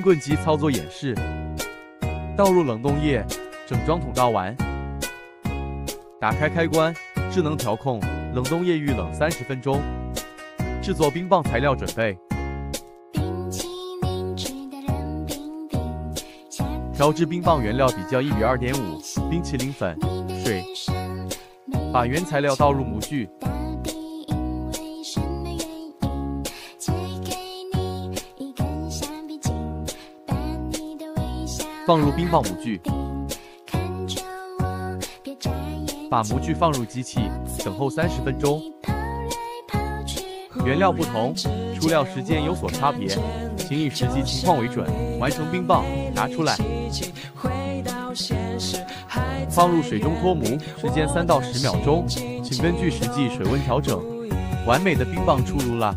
冰棍机操作演示：倒入冷冻液，整装桶倒完。打开开关，智能调控冷冻液预冷三十分钟。制作冰棒材料准备：调制冰棒原料比较一比二点五，冰淇淋粉、水。把原材料倒入模具。放入冰棒模具，把模具放入机器，等候三十分钟。原料不同，出料时间有所差别，请以实际情况为准。完成冰棒，拿出来，放入水中脱模，时间三到十秒钟，请根据实际水温调整。完美的冰棒出炉了。